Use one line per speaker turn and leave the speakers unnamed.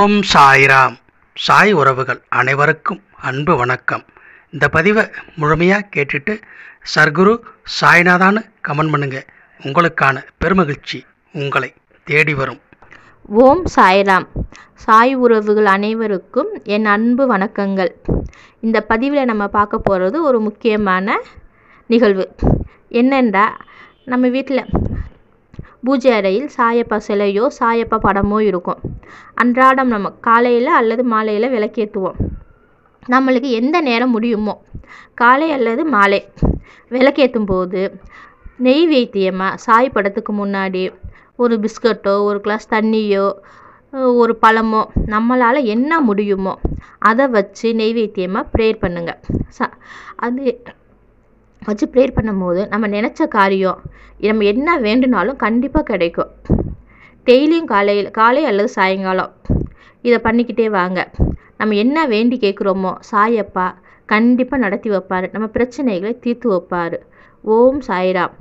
ஓம் சாய்ராம் சாய் உறவுகள் அனைவருக்கும் அன்பு வணக்கம். இந்த பதிவை முழுமையாக கேட்டுட்டு சர்க்குரு சாய்நாதான்னு கமெண்ட் பண்ணுங்கள் உங்களுக்கான பெருமகிழ்ச்சி உங்களை தேடி வரும்.
ஓம் சாய்ராம் சாய் உறவுகள் அனைவருக்கும் என் அன்பு வணக்கங்கள். இந்த பதிவில் நம்ம பார்க்க போகிறது ஒரு முக்கியமான நிகழ்வு. என்னென்றா நம்ம வீட்டில் பூஜை அறையில் சாயப்பா சிலையோ சாயப்பா படமோ இருக்கும். அன்றாடம் நம்ம காலையில் அல்லது மாலையில் விளக்கேற்றுவோம் நம்மளுக்கு எந்த நேரம் முடியுமோ காலை அல்லது மாலை விளக்கேற்றும் போது நெய்வேத்தியமாக சாய் படத்துக்கு முன்னாடி ஒரு பிஸ்கட்டோ ஒரு கிளாஸ் தண்ணியோ ஒரு பழமோ நம்மளால் என்ன முடியுமோ அதை வச்சு நெய்வேத்தியமாக ப்ரேயர் பண்ணுங்கள் ச அது வச்சு ப்ரேயர் பண்ணும்போது நம்ம நினச்ச காரியம் நம்ம என்ன வேண்டுனாலும் கண்டிப்பாக கிடைக்கும். டெய்லியும் காலையில் காலை அல்லது சாயங்காலம் இதை பண்ணிக்கிட்டே வாங்க. நம்ம என்ன வேண்டி கேட்குறோமோ சாயப்பா கண்டிப்பாக நடத்தி வைப்பார். நம்ம பிரச்சனைகளை தீர்த்து வைப்பார். ஓம் சாய்ராம்.